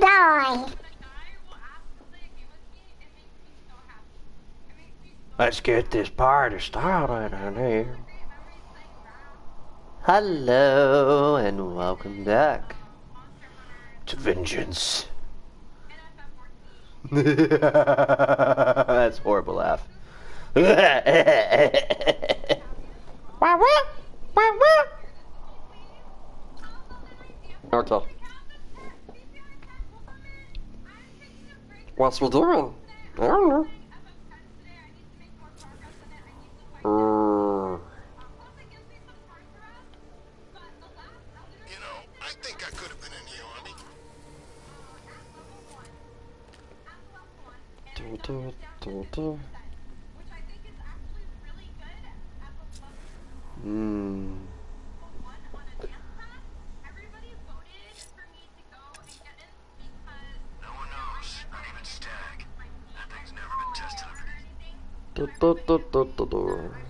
die. Let's get this party started in here. Hello and welcome back to Vengeance. That's horrible laugh. Naruto. What's we doing? I don't know. Mm. You know, I think I could have been in the army. Do, do, do, do. Hmm. Do, do, do, do, do, do.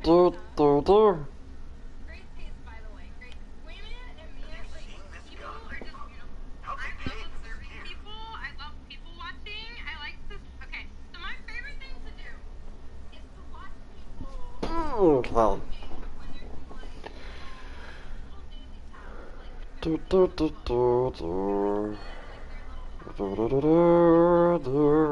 Do, do, do, well. Do, do, do, do, do. Do, do, do, do, do.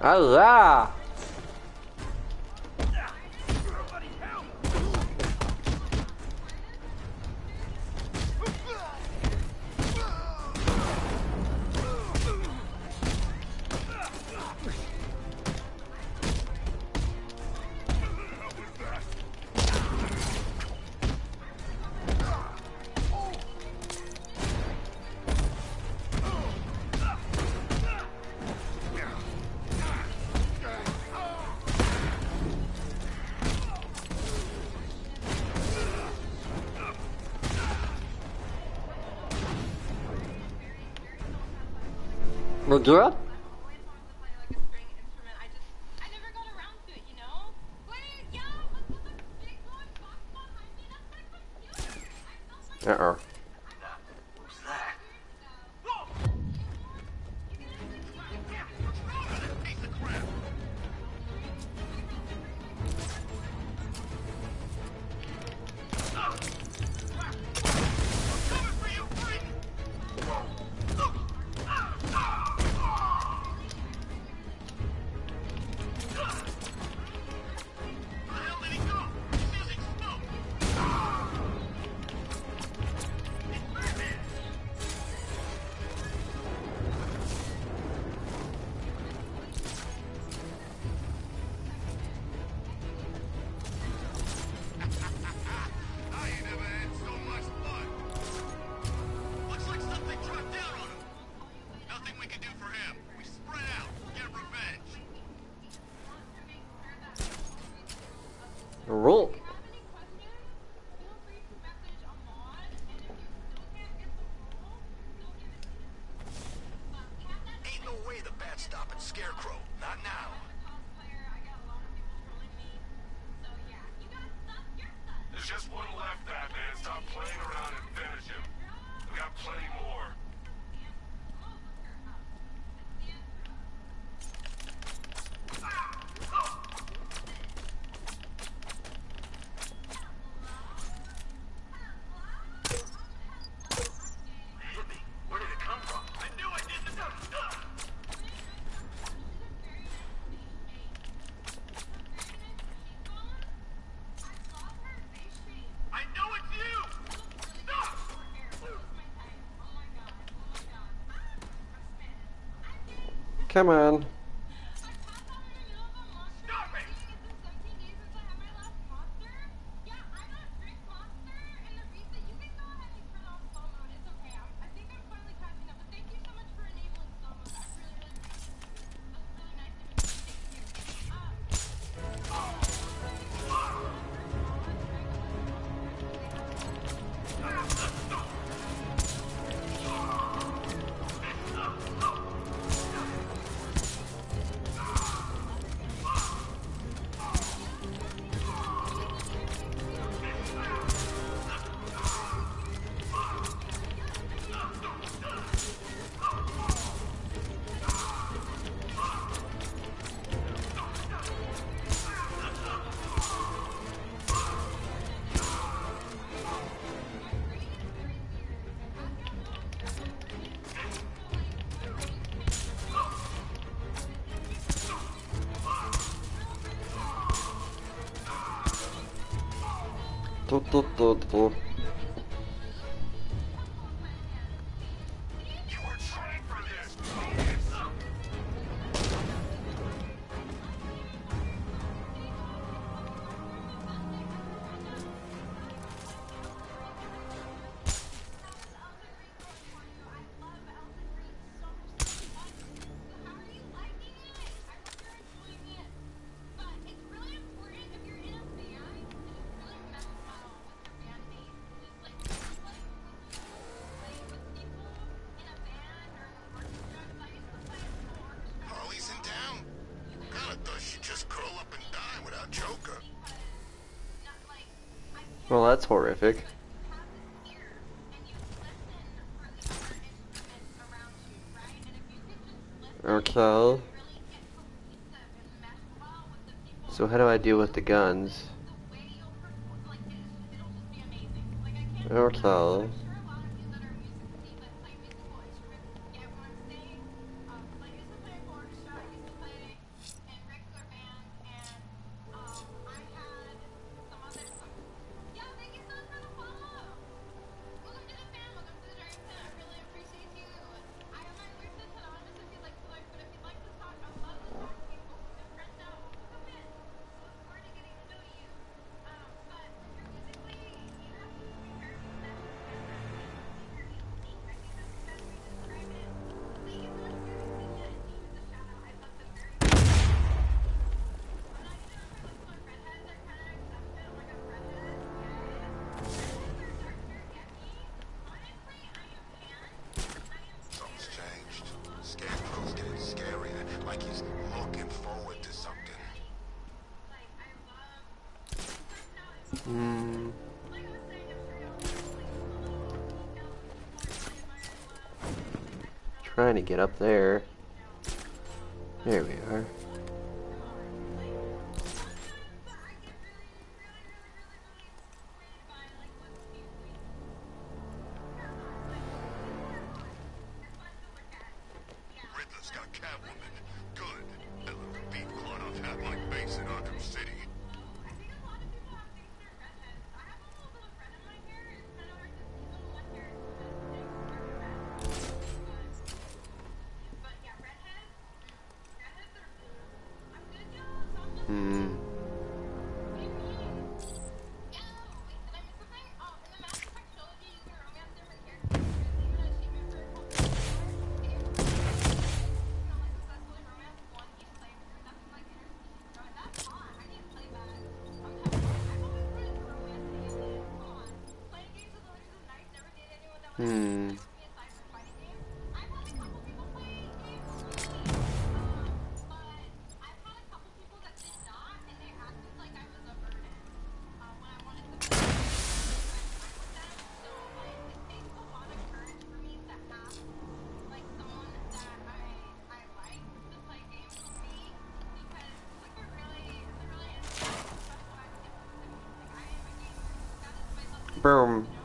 Allah! We're Uh-oh. Come on. tu, tu, tu, that's horrific. Okay. So how do I deal with the guns? Okay. trying to get up there. There we are. Boom.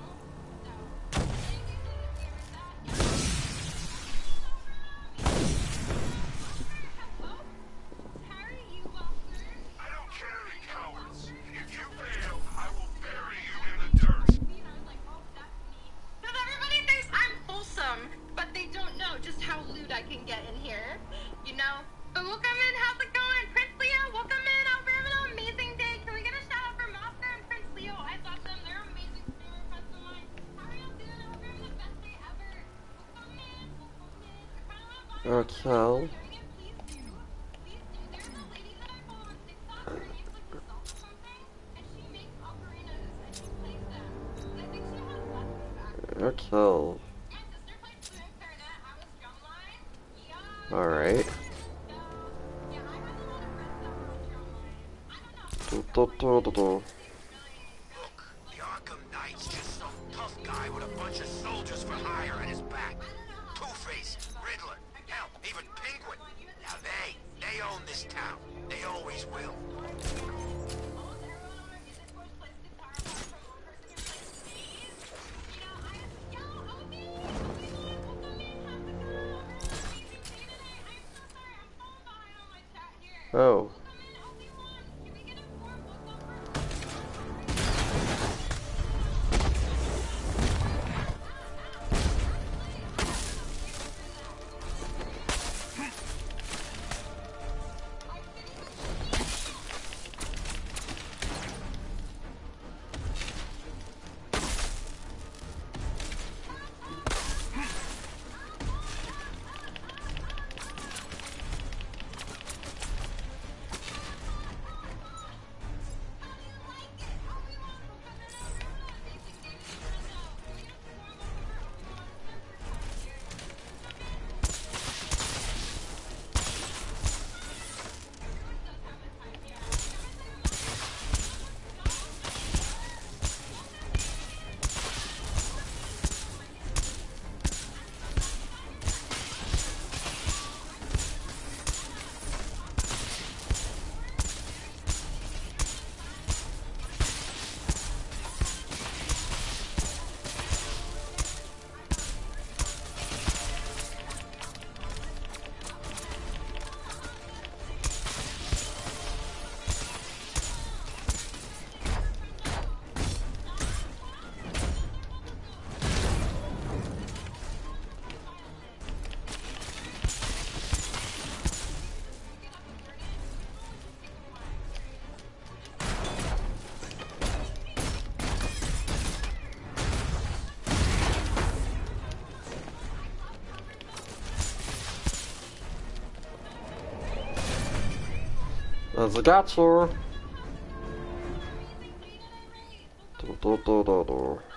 Do, do, do, do, do. Do.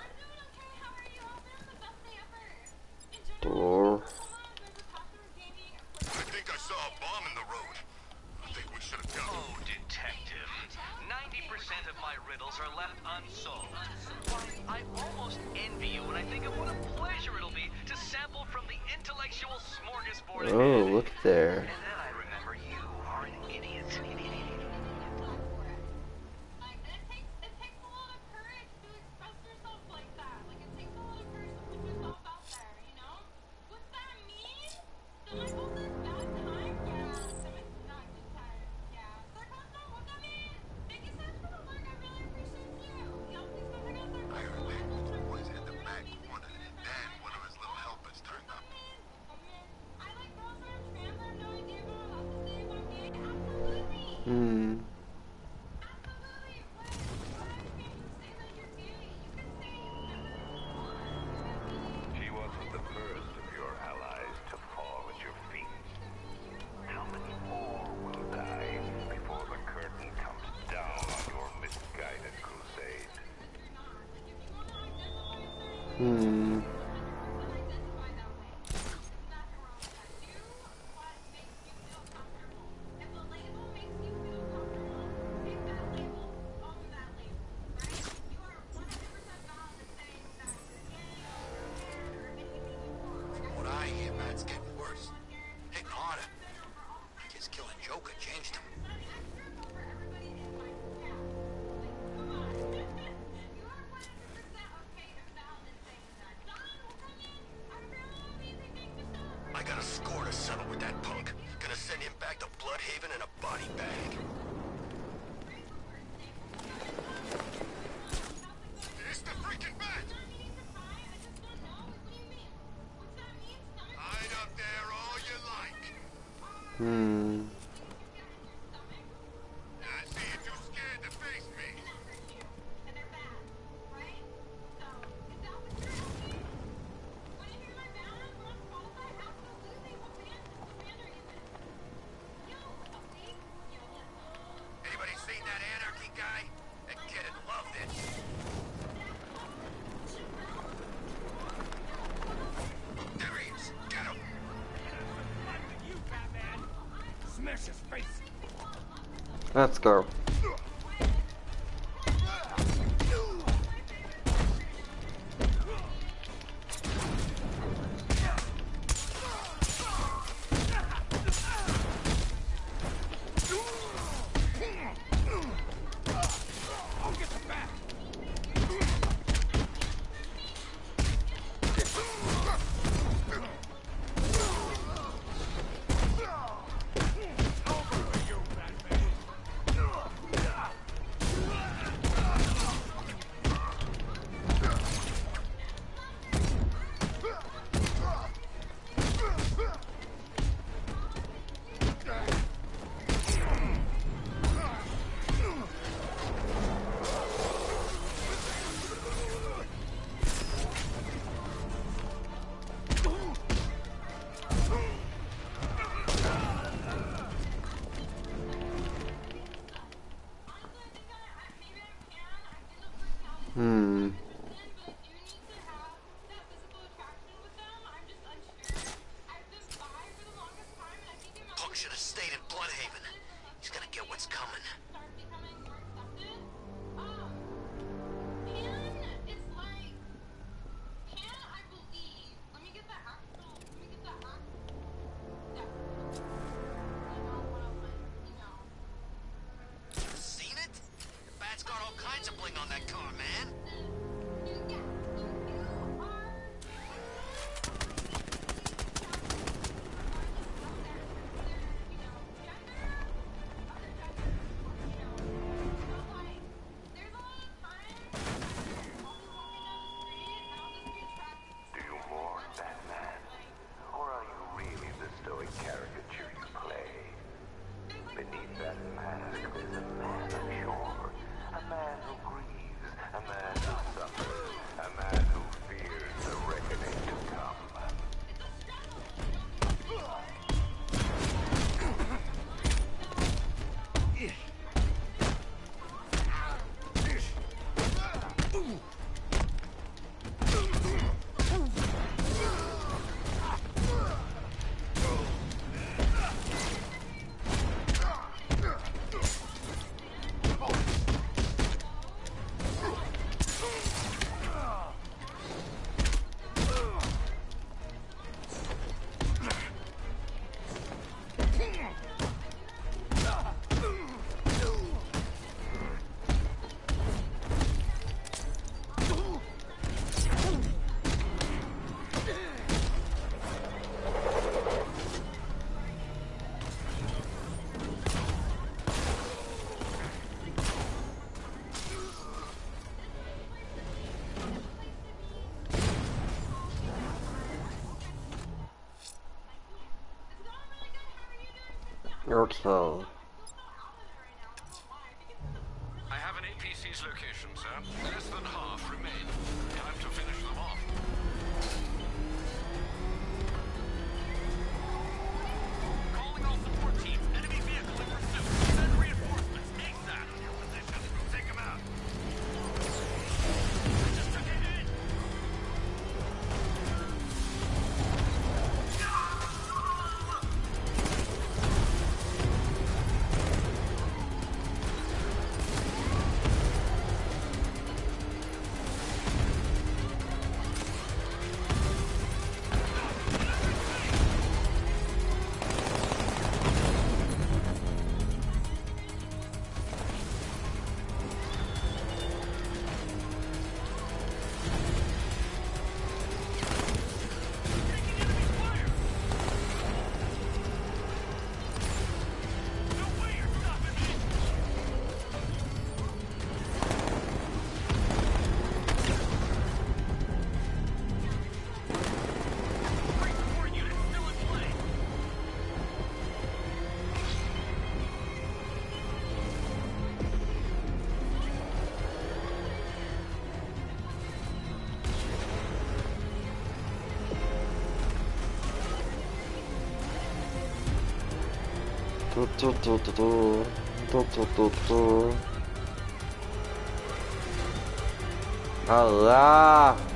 Hmm. Hmm. Let's go. Okay. Allah.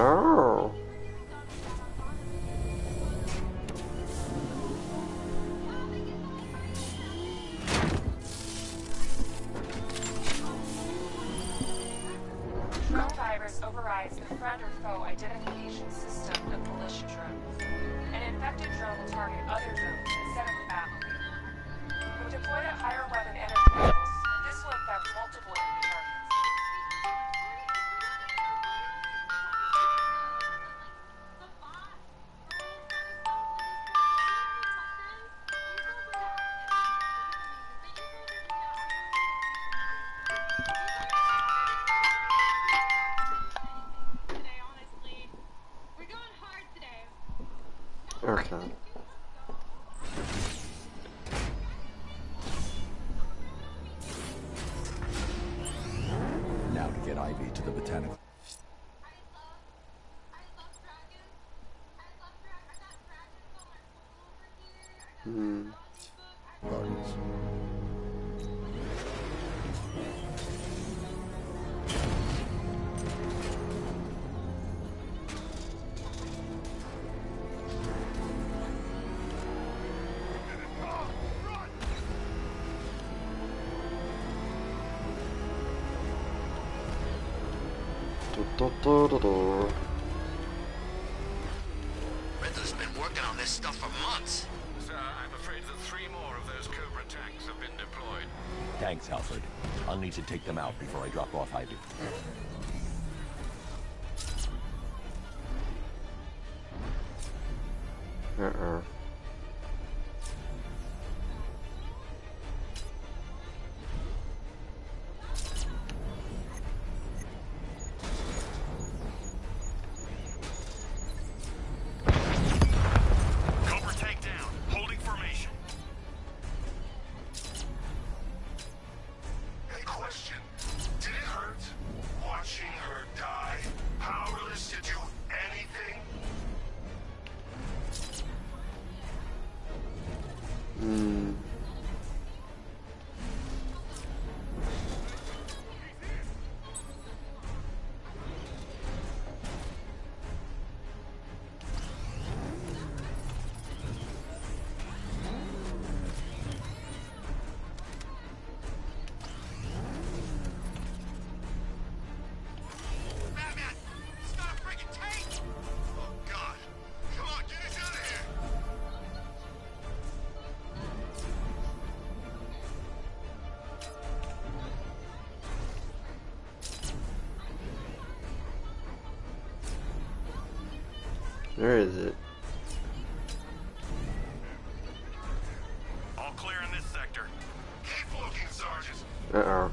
Oh. Ivy to the botanical. Hmm. Riddler's been working on this stuff for months. Sir, I'm afraid that three more of those Cobra tanks have been deployed. Thanks, Alfred. I'll need to take them out before I drop off Ivy. clear in this sector. Keep looking, Sergeant. Uh-oh.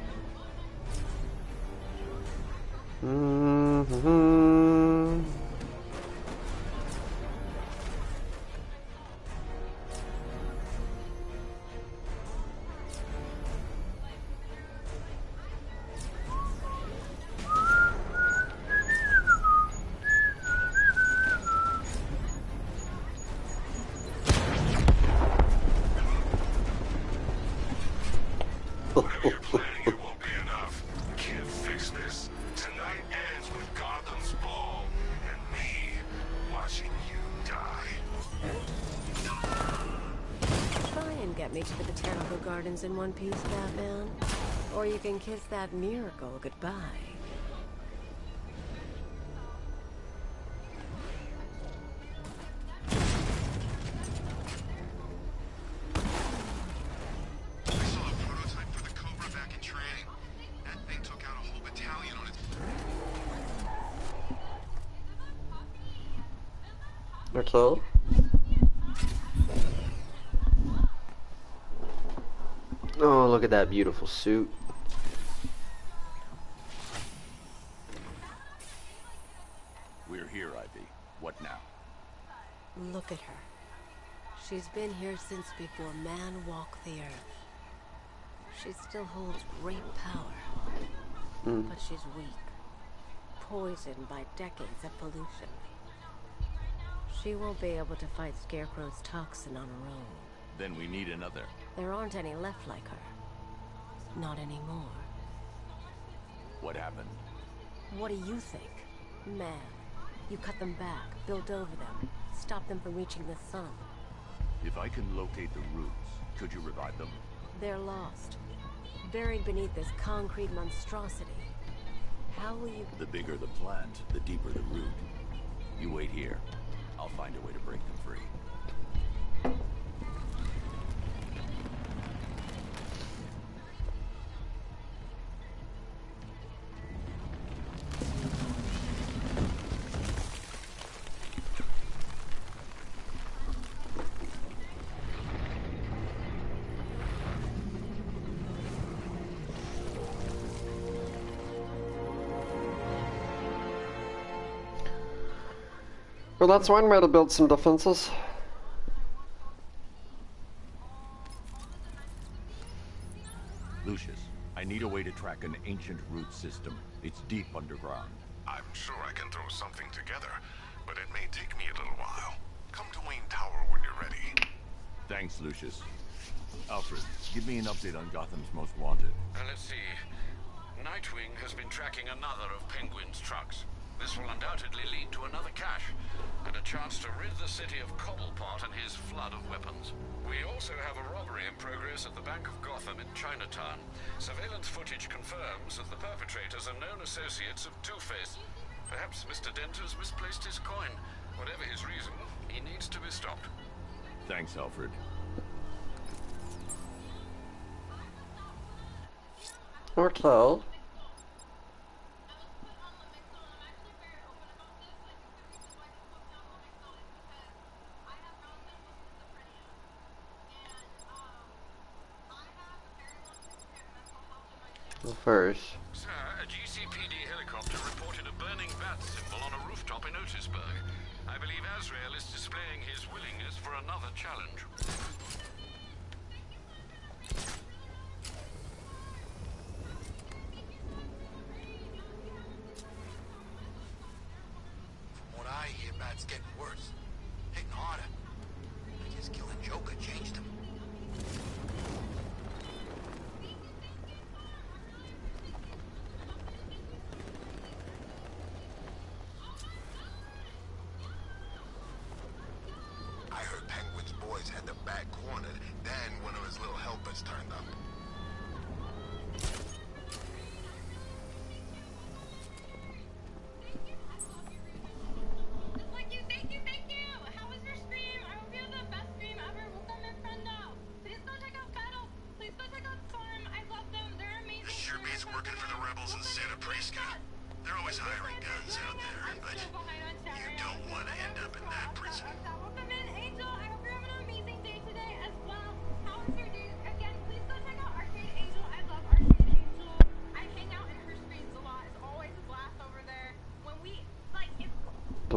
Botanical in one piece, Batman. Or you can kiss that miracle goodbye. I saw a prototype for the Cobra back in training. That thing took out a whole battalion on its Okay. Oh, look at that beautiful suit. We're here, Ivy. What now? Look at her. She's been here since before man walked the earth. She still holds great power. Hmm. But she's weak. Poisoned by decades of pollution. She won't be able to fight Scarecrow's toxin on her own. Then we need another. There aren't any left like her. Not anymore. What happened? What do you think? Man, you cut them back, built over them, stopped them from reaching the sun. If I can locate the roots, could you revive them? They're lost. Buried beneath this concrete monstrosity. How will you... The bigger the plant, the deeper the root. You wait here. I'll find a way to break them free. Well, that's one way to build some defenses. Lucius, I need a way to track an ancient root system. It's deep underground. I'm sure I can throw something together, but it may take me a little while. Come to Wayne Tower when you're ready. Thanks, Lucius. Alfred, give me an update on Gotham's most wanted. Uh, let's see. Nightwing has been tracking another of Penguin's trucks. This will undoubtedly lead to another cache, and a chance to rid the city of Cobblepot and his flood of weapons. We also have a robbery in progress at the Bank of Gotham in Chinatown. Surveillance footage confirms that the perpetrators are known associates of Two-Face. Perhaps Mr. Dent has misplaced his coin. Whatever his reason, he needs to be stopped. Thanks, Alfred. Okay. Well, First,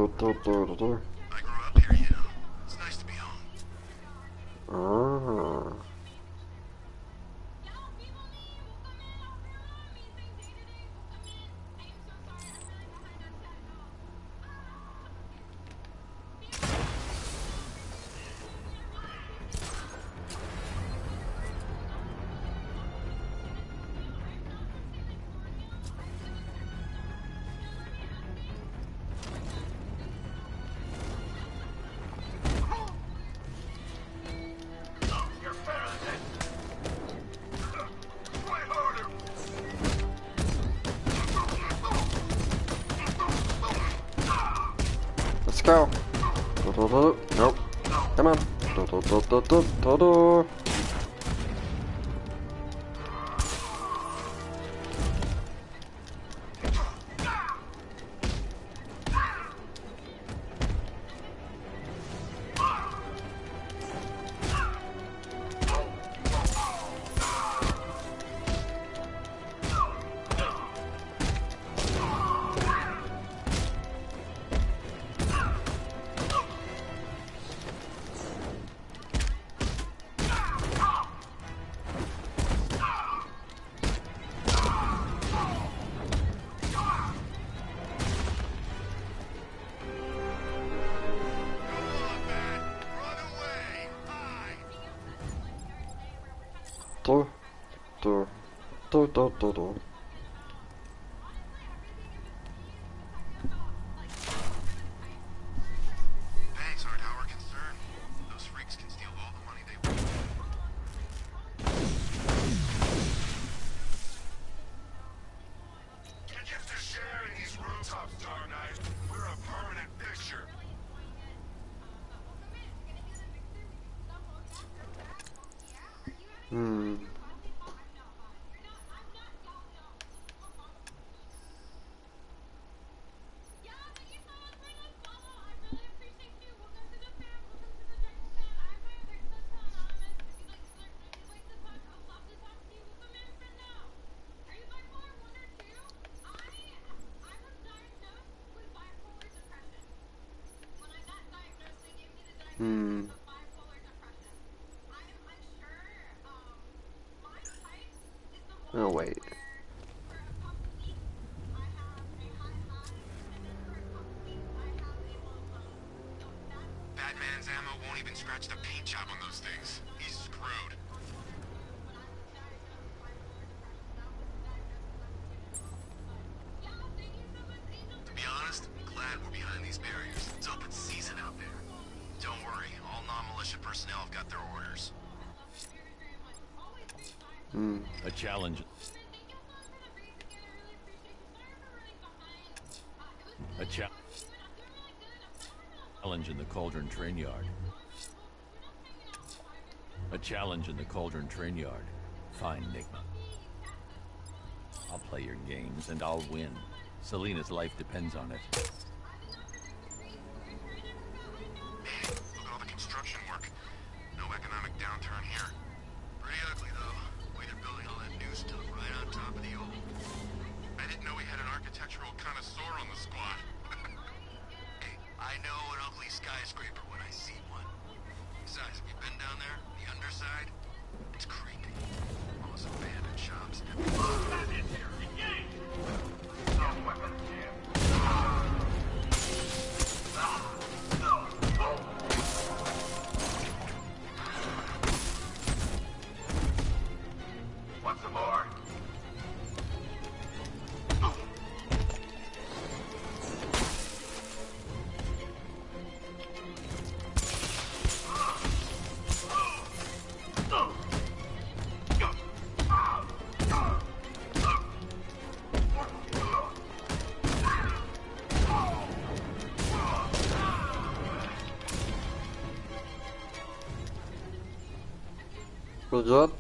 do do do do. Nope. Come on. todo Oh, wait. Mm. A challenge. A cha challenge in the Cauldron Train Yard. A challenge in the Cauldron Train Yard. Fine, Nigma. I'll play your games and I'll win. Selina's life depends on it. God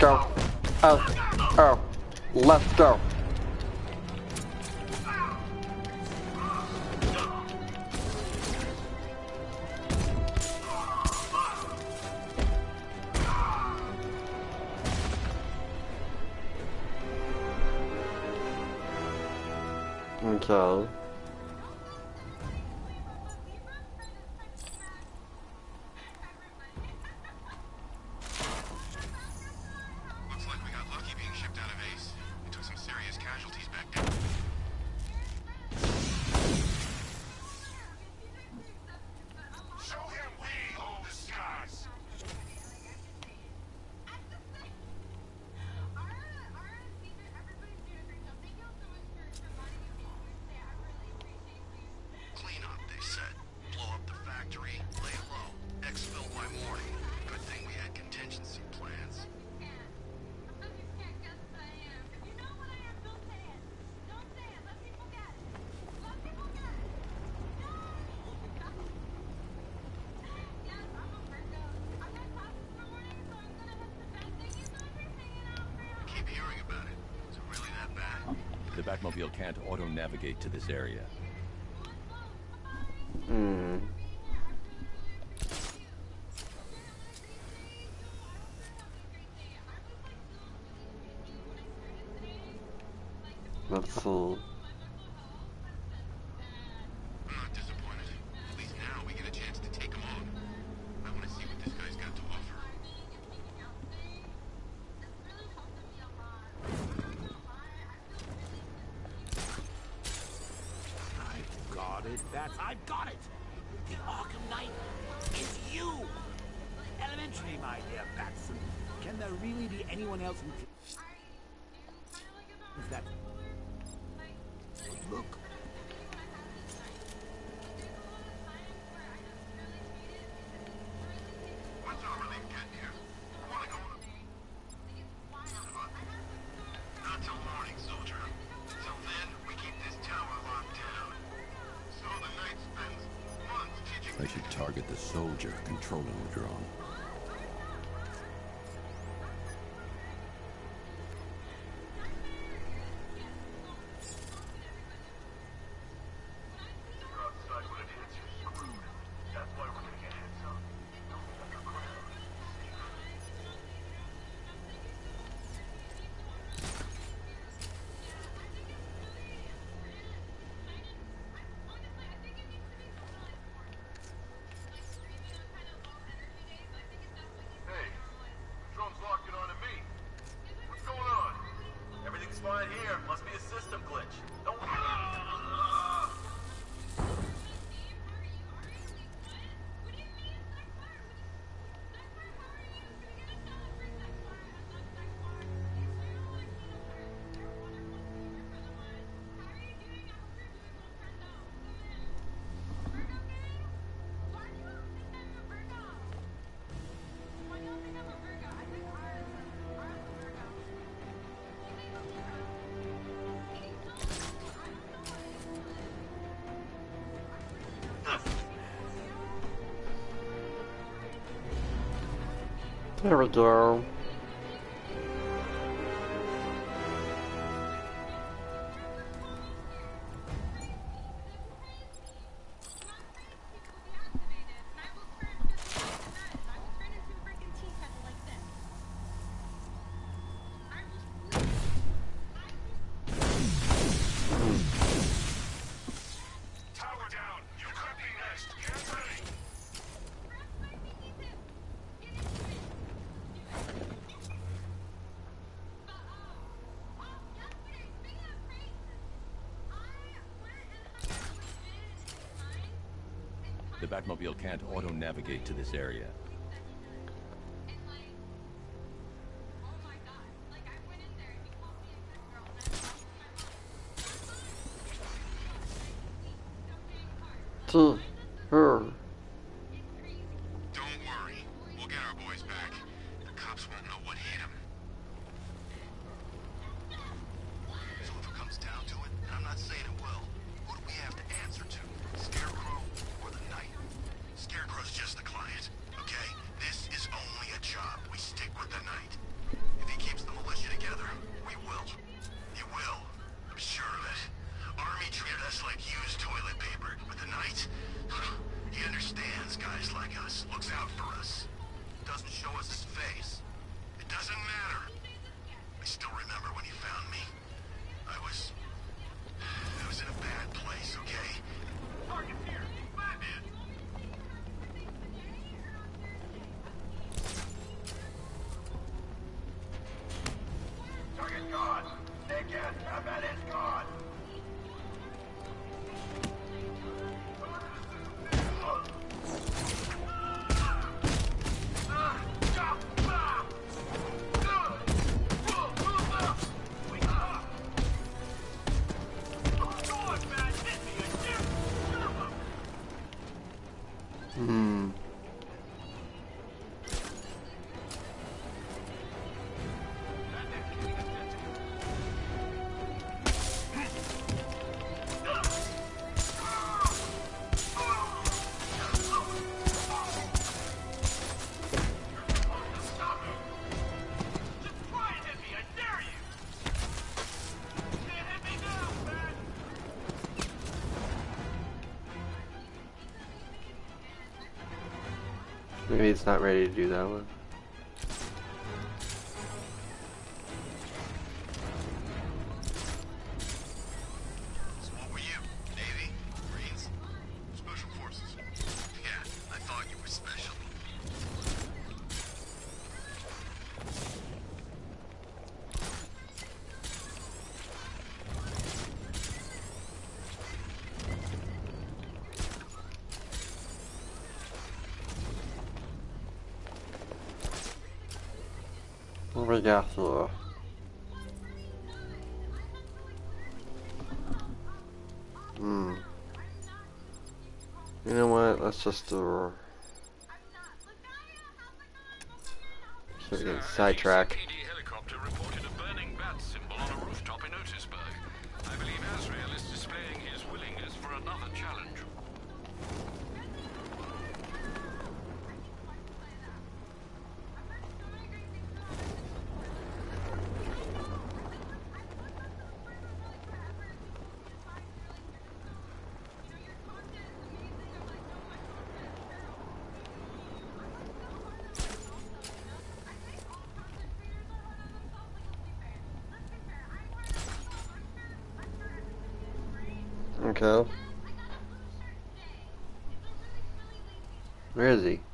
go. Oh, oh, let's go. The Batmobile can't auto-navigate to this area. Hmm. I should target the soldier controlling the drone. right here. Must be a system glitch. Don't worry. There we go. automobile can't auto-navigate to this area. it's not ready to do that one. 这家伙。Hmm. You know what? Let's just sidetrack. Okay. Where is he?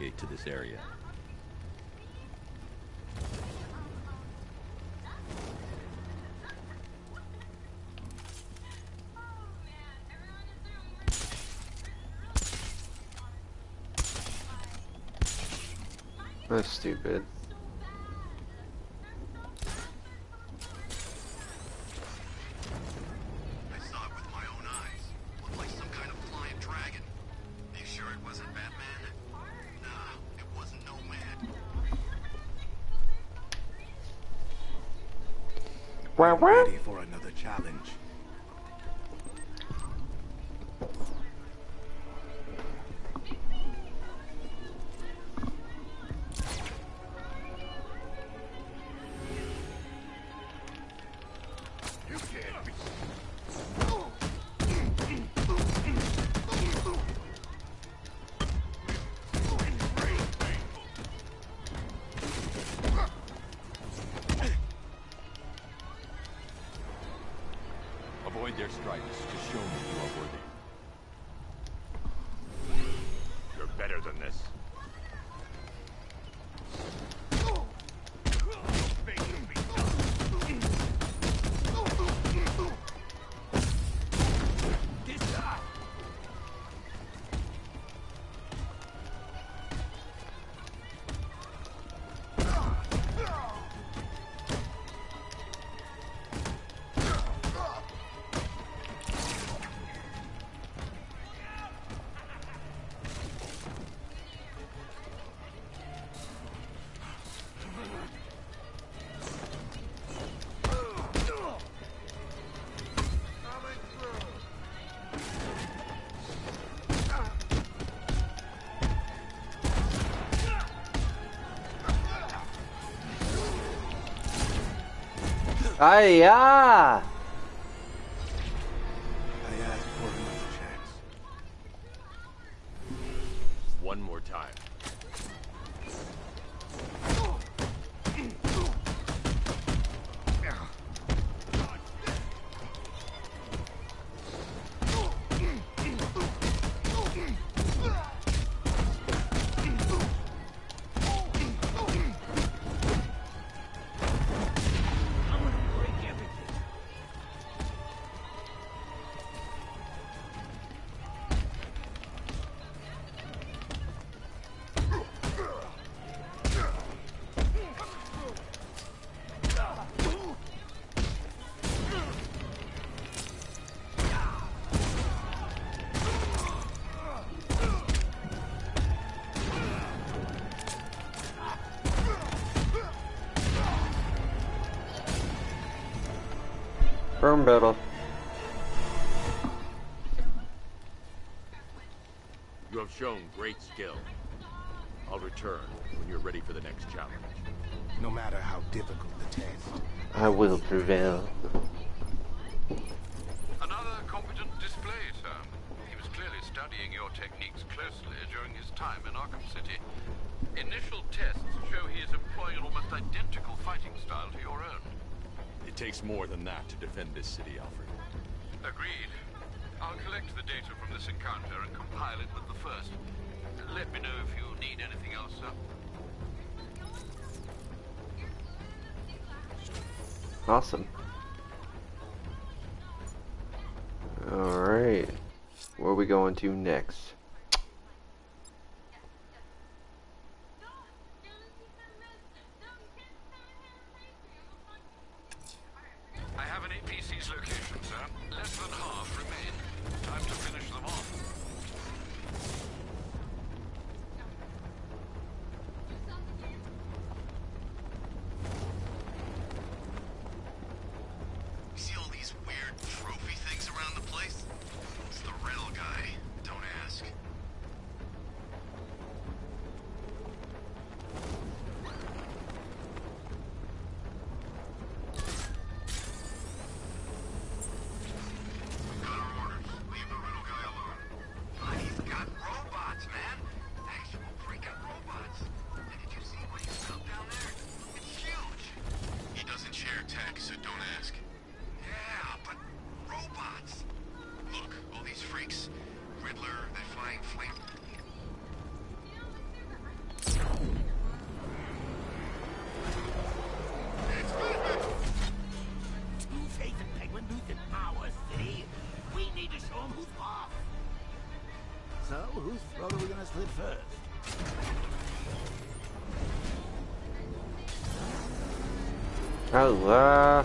navigate to this area. That's stupid. Wah, wah. Aye, I Burn battle. You have shown great skill. I'll return when you're ready for the next challenge. No matter how difficult the test. I will prevail. Another competent display, sir. He was clearly studying your techniques closely during his time in Arkham City. Initial tests show he is employing an almost identical fighting style to your own. It takes more than that to defend this city, Alfred. Agreed. I'll collect the data from this encounter and compile it with the first. Let me know if you need anything else, sir. Awesome. Alright. Where are we going to next? So, whose throat are we gonna slit first? Hello.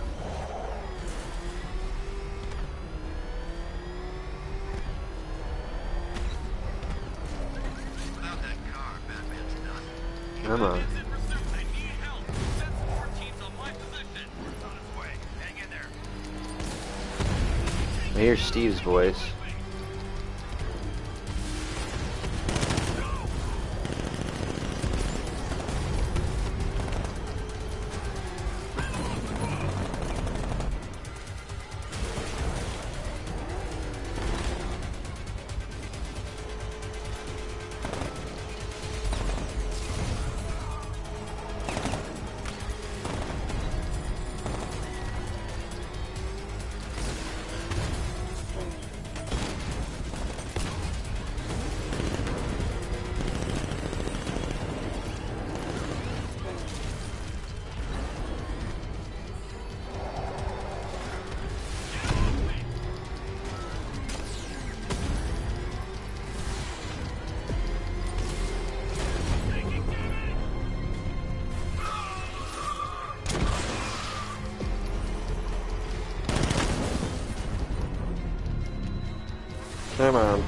Without that car, Batman's done. Come on. I hear Steve's Send on.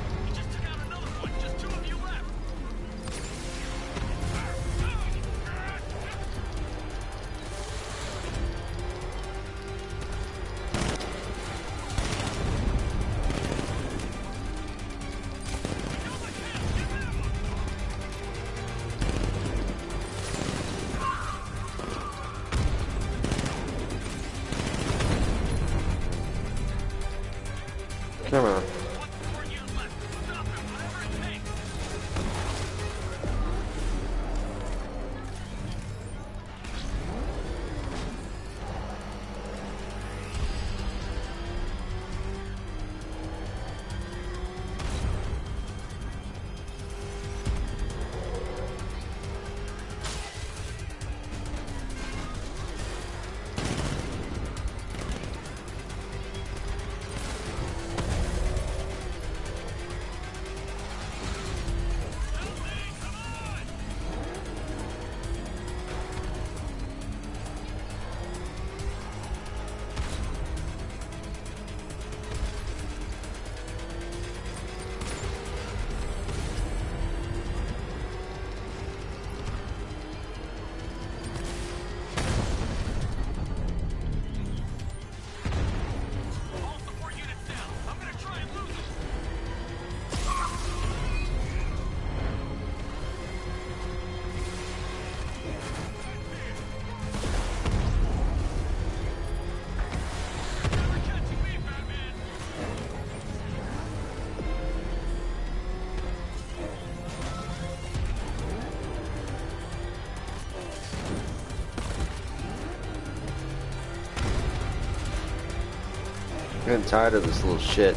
Getting tired of this little shit.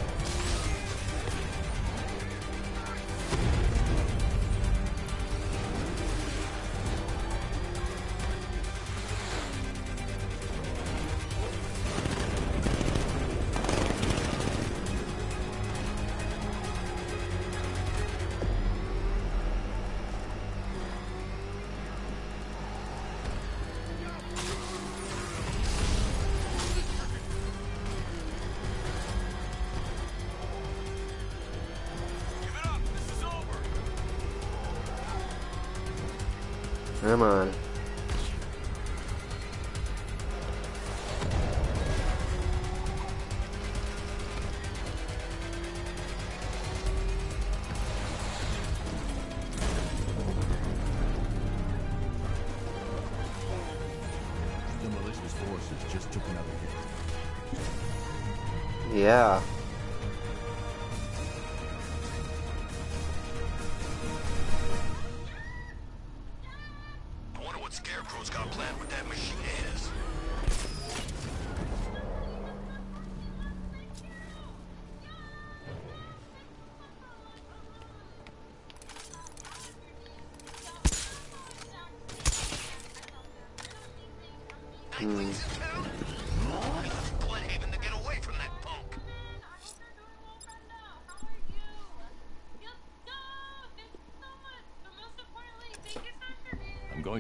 Yeah.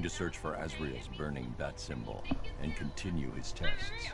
Going to search for Azrael's burning bat symbol and continue his tests.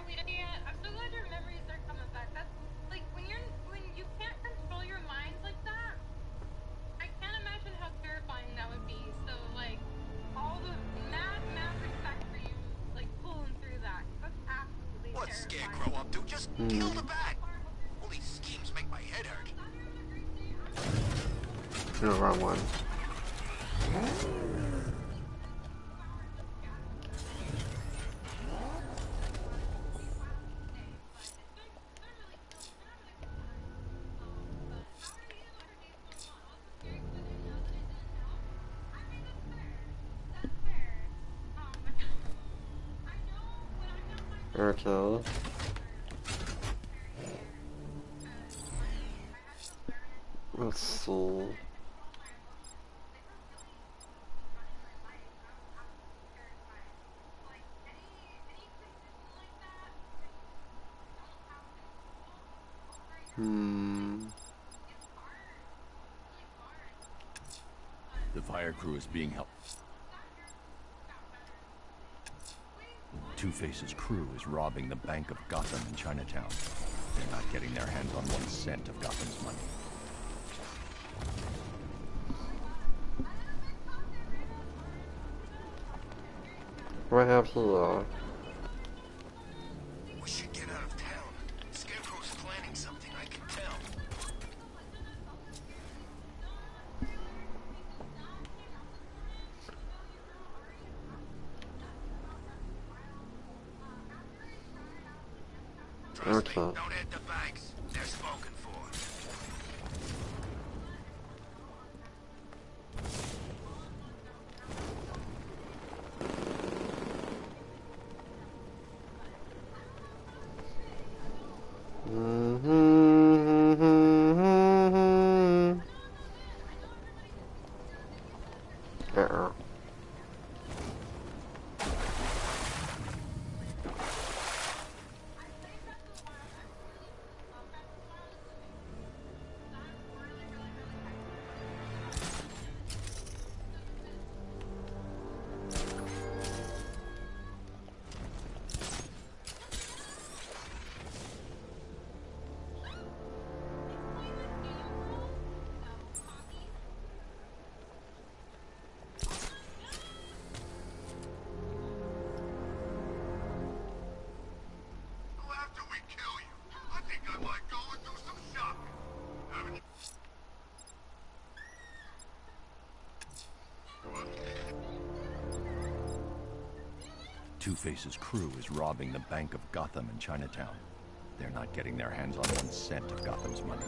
Okay. Let's. Hmm. The fire crew is being held. Two Faces crew is robbing the Bank of Gotham in Chinatown. They're not getting their hands on one cent of Gotham's money. What here? Two-Face's crew is robbing the Bank of Gotham in Chinatown. They're not getting their hands on one cent of Gotham's money.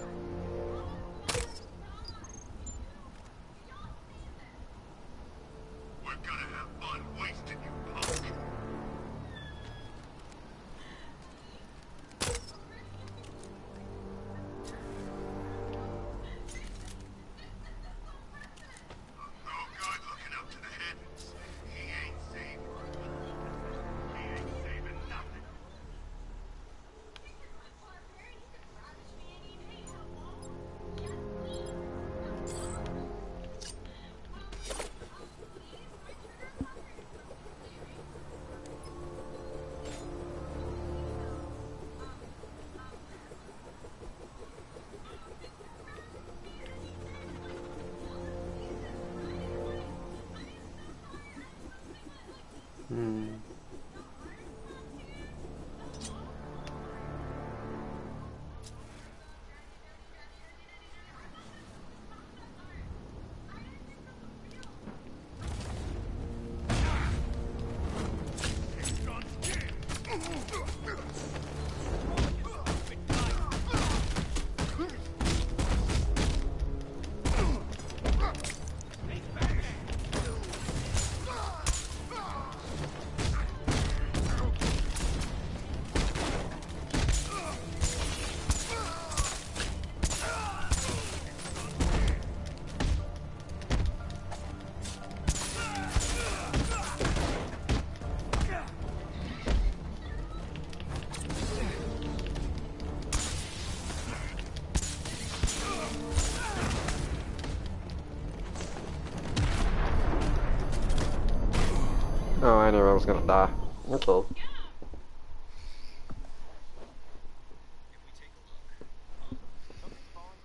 Was gonna die. Okay.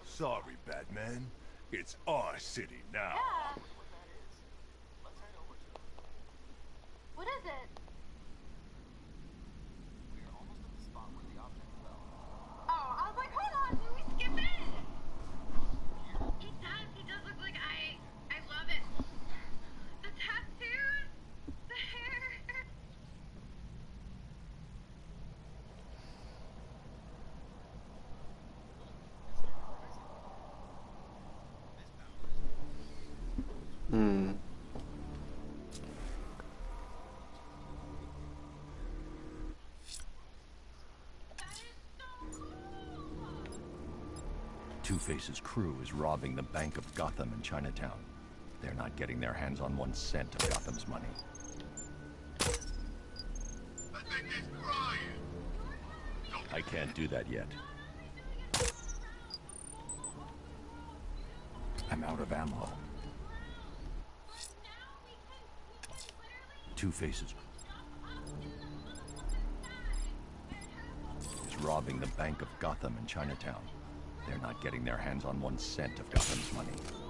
Sorry, Batman. It's our city now. What is it? Oh, I was like, hold on, did we skip it? He does, he does look like I, I love it. The tattoos, the hair. Hmm. Two-Face's crew is robbing the Bank of Gotham in Chinatown. They're not getting their hands on one cent of Gotham's money. I can't do that yet. I'm out of ammo. Two Faces is robbing the Bank of Gotham in Chinatown. They're not getting their hands on one cent of Gotham's money.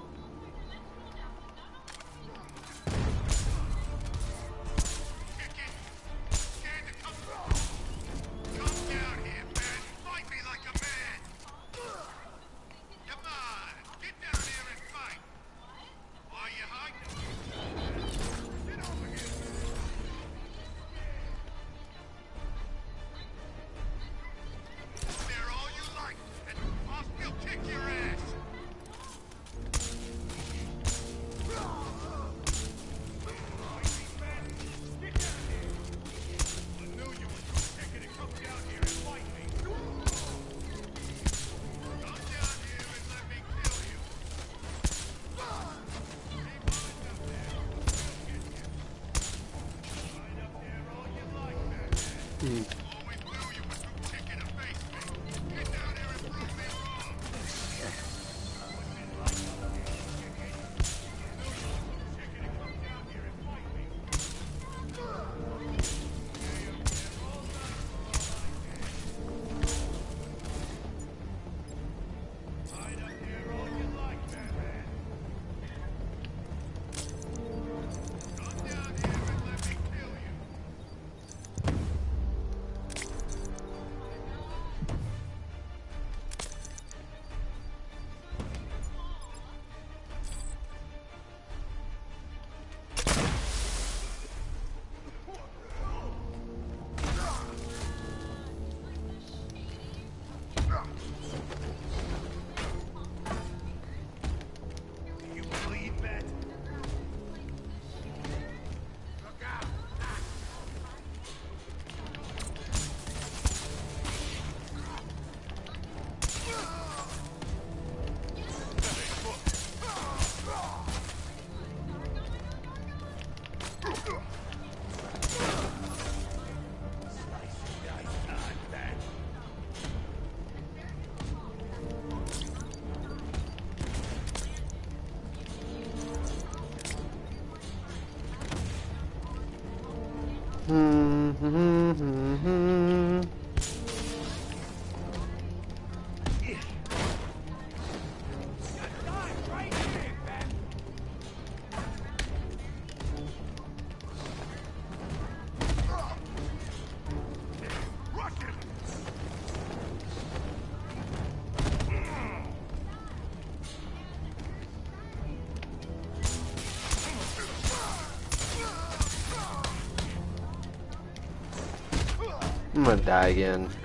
I'm gonna die again.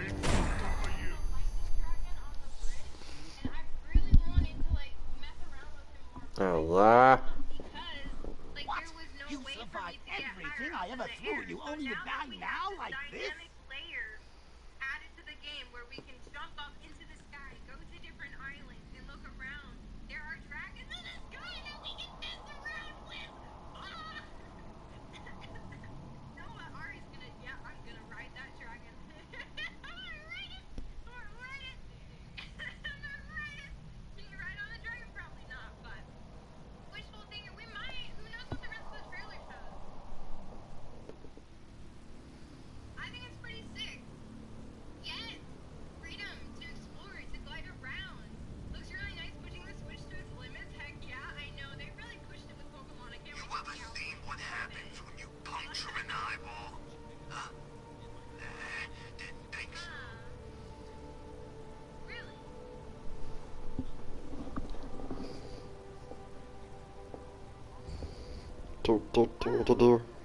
tu, tu, tu, tu, tu.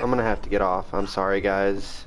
I'm gonna have to get off. I'm sorry, guys.